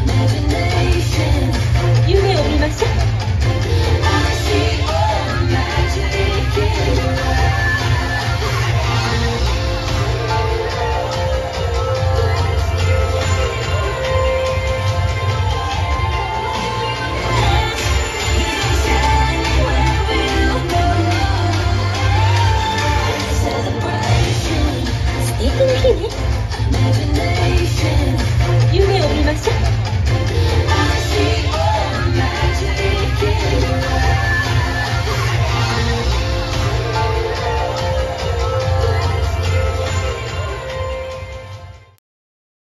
Let